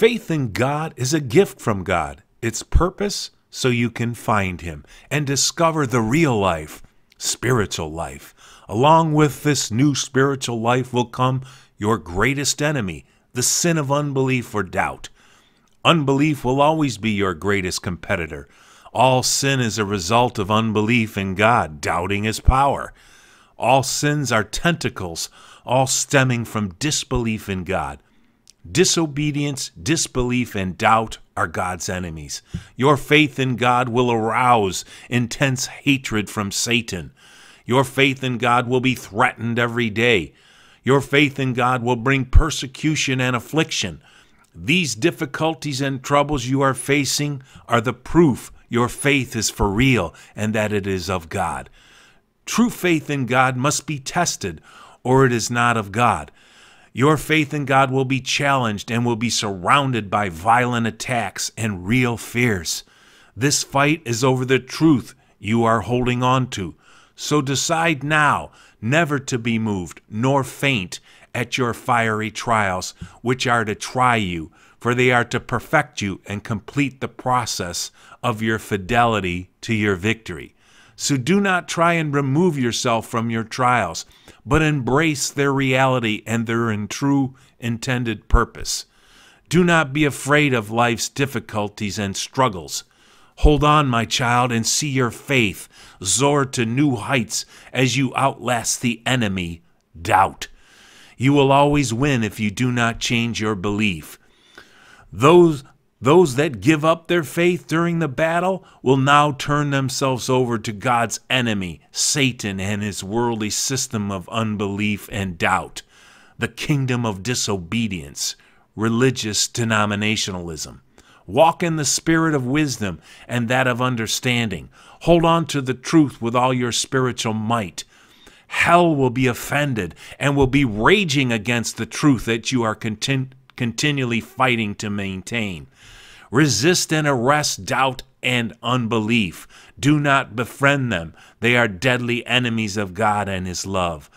Faith in God is a gift from God. Its purpose so you can find Him and discover the real life, spiritual life. Along with this new spiritual life will come your greatest enemy, the sin of unbelief or doubt. Unbelief will always be your greatest competitor. All sin is a result of unbelief in God, doubting His power. All sins are tentacles, all stemming from disbelief in God. Disobedience, disbelief, and doubt are God's enemies. Your faith in God will arouse intense hatred from Satan. Your faith in God will be threatened every day. Your faith in God will bring persecution and affliction. These difficulties and troubles you are facing are the proof your faith is for real and that it is of God. True faith in God must be tested, or it is not of God. Your faith in God will be challenged and will be surrounded by violent attacks and real fears. This fight is over the truth you are holding on to. So decide now never to be moved nor faint at your fiery trials, which are to try you, for they are to perfect you and complete the process of your fidelity to your victory. So do not try and remove yourself from your trials, but embrace their reality and their in true intended purpose. Do not be afraid of life's difficulties and struggles. Hold on, my child, and see your faith soar to new heights as you outlast the enemy, doubt. You will always win if you do not change your belief. Those those that give up their faith during the battle will now turn themselves over to God's enemy, Satan, and his worldly system of unbelief and doubt, the kingdom of disobedience, religious denominationalism. Walk in the spirit of wisdom and that of understanding. Hold on to the truth with all your spiritual might. Hell will be offended and will be raging against the truth that you are continu continually fighting to maintain. Resist and arrest doubt and unbelief. Do not befriend them. They are deadly enemies of God and His love.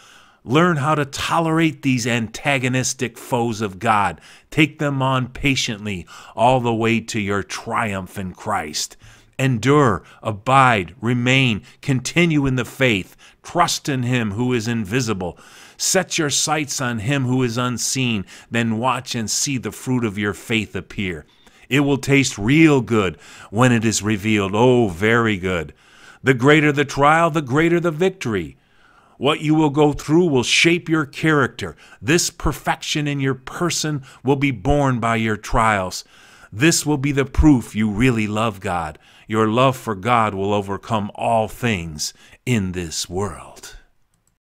Learn how to tolerate these antagonistic foes of God. Take them on patiently all the way to your triumph in Christ. Endure, abide, remain, continue in the faith. Trust in Him who is invisible. Set your sights on Him who is unseen. Then watch and see the fruit of your faith appear. It will taste real good when it is revealed. Oh, very good. The greater the trial, the greater the victory. What you will go through will shape your character. This perfection in your person will be born by your trials. This will be the proof you really love God. Your love for God will overcome all things in this world.